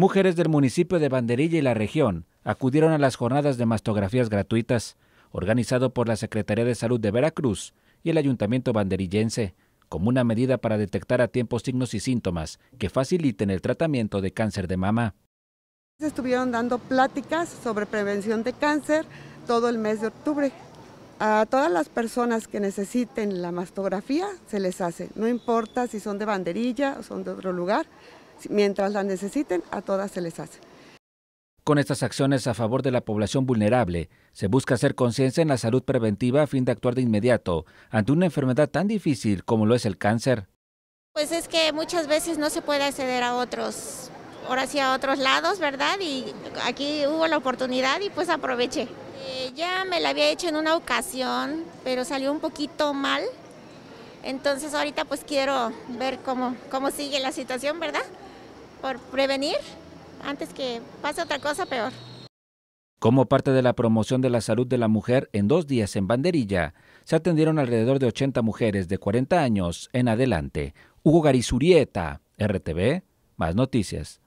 Mujeres del municipio de Banderilla y la región acudieron a las jornadas de mastografías gratuitas, organizado por la Secretaría de Salud de Veracruz y el Ayuntamiento banderillense, como una medida para detectar a tiempo signos y síntomas que faciliten el tratamiento de cáncer de mama. Estuvieron dando pláticas sobre prevención de cáncer todo el mes de octubre. A todas las personas que necesiten la mastografía se les hace, no importa si son de banderilla o son de otro lugar, mientras la necesiten, a todas se les hace. Con estas acciones a favor de la población vulnerable, se busca hacer conciencia en la salud preventiva a fin de actuar de inmediato ante una enfermedad tan difícil como lo es el cáncer. Pues es que muchas veces no se puede acceder a otros, ahora sí a otros lados, ¿verdad? Y aquí hubo la oportunidad y pues aproveché. Eh, ya me la había hecho en una ocasión, pero salió un poquito mal. Entonces ahorita pues quiero ver cómo, cómo sigue la situación, ¿verdad? Por prevenir antes que pase otra cosa peor. Como parte de la promoción de la salud de la mujer en dos días en Banderilla, se atendieron alrededor de 80 mujeres de 40 años en adelante. Hugo Garizurieta, RTV, más noticias.